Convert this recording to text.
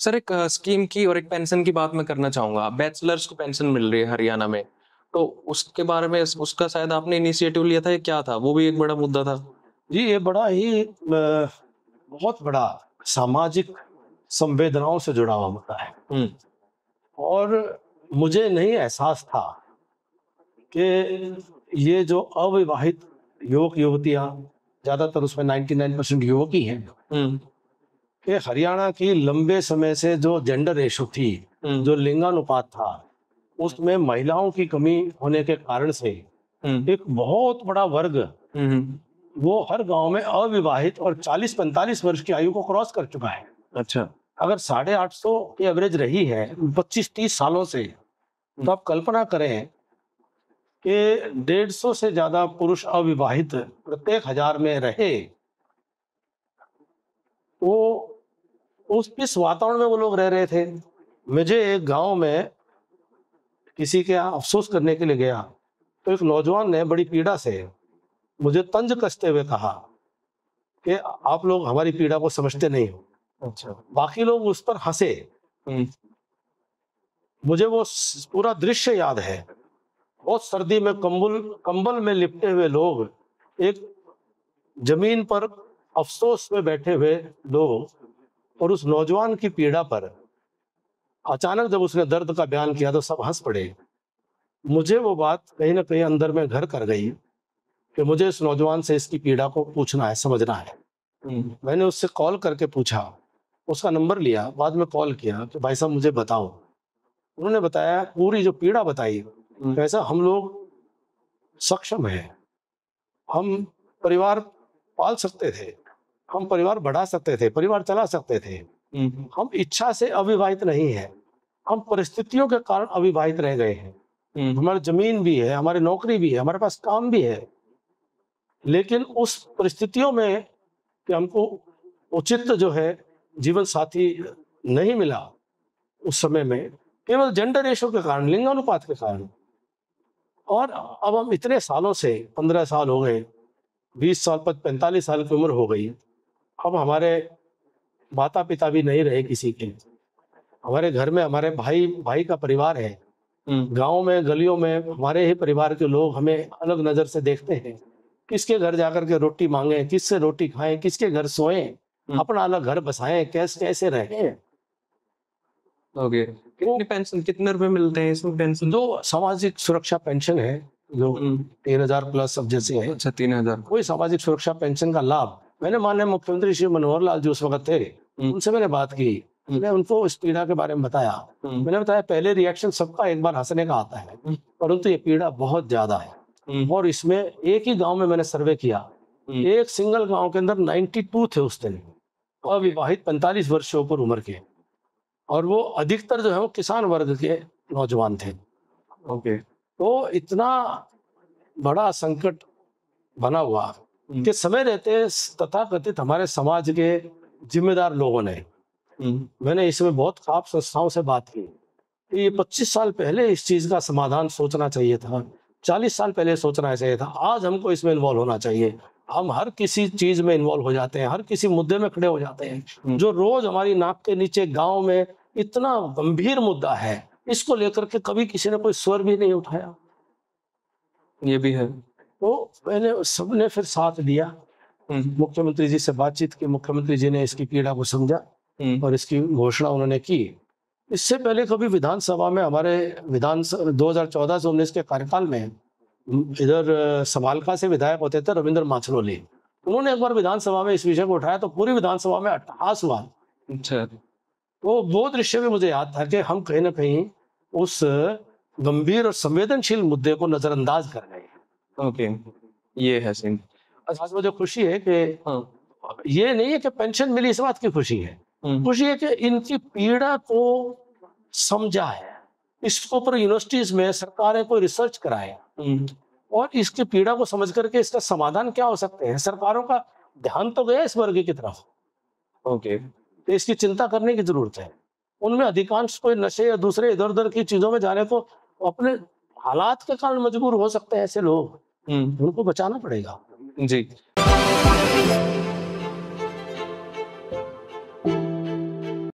Sir एक scheme की और एक पेंशन की बात मैं करना चाहूँगा। बैचलर्स को पेंशन मिल रही है हरियाणा में। तो उसके बारे में उसका शायद आपने इनिशिएटिव लिया था ये क्या था? वो भी एक बड़ा मुद्दा था। जी ये बड़ा ही बहुत बड़ा सामाजिक संवेदनाओं से जुड़ा हुआ मुद्दा है। हम्म, और मुझे नहीं एहसास था कि ये जो अविवाहित युवक युवतियाँ ज़्यादातर उसमें 99 परसेंट युवक ही। हैं। कि हरियाणा की लंबे समय से जो जेंडर रेशो थी हम्म, जो लिंगानुपात था उसमें महिलाओं की कमी होने के कारण से हम्म, एक बहुत बड़ा वर्ग हम्म, वो हर गाँव में अविवाहित और 40-45 वर्ष की आयु को क्रॉस कर चुका है। अच्छा। अगर साढ़े आठ सौ की एवरेज रही है 25-30 सालों से तो आप कल्पना करें कि डेढ़ सौ से ज़्यादा पुरुष अविवाहित प्रत्येक हज़ार में रहे वो उस इस वातावरण में वो लोग रह रहे थे। मुझे एक गाँव में किसी के यहाँ अफसोस करने के लिए गया। तो एक नौजवान ने बड़ी पीड़ा से मुझे तंज कसते हुए कहा कि आप लोग हमारी पीड़ा को समझते नहीं हो। अच्छा। बाकी लोग उस पर हंसे। हम्म, मुझे वो पूरा दृश्य याद है। बहुत सर्दी में कंबल कंबल में लिपटे हुए लोग एक ज़मीन पर अफसोस में बैठे हुए लोग और उस नौजवान की पीड़ा पर अचानक जब उसने दर्द का बयान किया तो सब हंस पड़े। मुझे वो बात कहीं ना कहीं अंदर में घर कर गई कि मुझे इस नौजवान से इसकी पीड़ा को पूछना है समझना है। हम्म, मैंने उससे कॉल करके पूछा उसका नंबर लिया बाद में कॉल किया कि भाई साहब मुझे बताओ। उन्होंने बताया पूरी जो पीड़ा बताई हम्म, कैसा हम लोग सक्षम हैं हम परिवार पाल सकते थे। हम परिवार बढ़ा सकते थे परिवार चला सकते थे। हम इच्छा से अविवाहित नहीं है। हम परिस्थितियों के कारण अविवाहित रह गए हैं। हम्म, हमारी ज़मीन भी है हमारी नौकरी भी है हमारे पास काम भी है। लेकिन उस परिस्थितियों में कि हमको उचित जो है जीवन साथी नहीं मिला उस समय में केवल जेंडर रेशो के कारण लिंगानुपात के कारण। और अब हम इतने सालों से पंद्रह साल हो गए बीस साल पर पैंतालीस साल की उम्र हो गई। अब हमारे माता पिता भी नहीं रहे किसी के। हमारे घर में हमारे भाई भाई का परिवार है। हम्म, गाँव में गलियों में हमारे ही परिवार के लोग हमें अलग नज़र से देखते हैं। किसके घर जाकर के रोटी मांगे किससे रोटी खाए किसके घर सोएँ हम्म। अपना अलग घर बसाएँ कैसे कैसे रहे? ओके। कितनी पेंशन कितने रुपए मिलते हैं इसमें पेंशन? जो सामाजिक सुरक्षा पेंशन है जो हम्म, तीन हज़ार प्लस अब जैसे है। अच्छा तीन हज़ार। कोई सामाजिक सुरक्षा पेंशन का लाभ मैंने माननीय मुख्यमंत्री श्री मनोहर लाल जी उस वक्त थे। हम्म। उनसे मैंने बात की। मैंने उनको इस पीड़ा के बारे में बताया। हम्म, मैंने बताया पहले रिएक्शन सबका एक बार हंसने का आता है। हम्म। परंतु ये पीड़ा बहुत ज़्यादा है। हम्म, और इसमें एक ही गाँव में मैंने सर्वे किया। हम्म, एक सिंगल गाँव के अंदर 92 थे उस दिन। अविवाहित 45 वर्ष से ऊपर उम्र के। और वो अधिकतर जो है वो किसान वर्ग के नौजवान थे। ओके। तो इतना बड़ा संकट बना हुआ। हम्म। कि समय रहते तथा कथित हमारे समाज के जिम्मेदार लोगों ने। हम्म, मैंने इसमें बहुत खाप संस्थाओं से बात की ये 25 साल पहले इस चीज़ का समाधान सोचना चाहिए था 40 साल पहले सोचना चाहिए था आज हमको इसमें इन्वॉल्व होना चाहिए। हम हर किसी चीज़ में इन्वॉल्व हो जाते हैं हर किसी मुद्दे में खड़े हो जाते हैं। हम्म। जो रोज हमारी नाक के नीचे गाँव में इतना गंभीर मुद्दा है इसको लेकर के कभी किसी ने कोई स्वर भी नहीं उठाया। ये भी है। तो मैंने सबने फिर साथ दिया। हम्म, मुख्यमंत्री जी से बातचीत की मुख्यमंत्री जी ने इसकी पीड़ा को समझा हम्म, और इसकी घोषणा उन्होंने की। इससे पहले कभी विधानसभा में हमारे विधान 2014 से 19 के कार्यकाल में इधर समालका से विधायक होते थे रविंद्र माछरोली उन्होंने एक बार विधानसभा में इस विषय को उठाया तो पूरी विधानसभा में अट्ठास हुआ। अच्छा। तो वो दृश्य भी मुझे याद था कि हम कहीं ना कहीं उस गंभीर और संवेदनशील मुद्दे को नजरअंदाज कर रहे हैं। ओके। ये है सीन आज मुझे खुशी है कि हाँ। ये नहीं है कि पेंशन मिली इस बात की खुशी है। हम्म, खुशी है कि इनकी पीड़ा को समझा है। इसके ऊपर यूनिवर्सिटीज में सरकारें कोई रिसर्च कराए। हम्म, और इसकी पीड़ा को समझ करके इसका समाधान क्या हो सकते हैं? सरकारों का ध्यान तो गया इस वर्ग की तरफ़। ओके। तो इसकी चिंता करने की ज़रूरत है। उनमें अधिकांश कोई नशे या दूसरे इधर उधर की चीज़ों में जाने को अपने हालात के कारण मजबूर हो सकते हैं ऐसे लोग। उनको बचाना पड़ेगा। जी।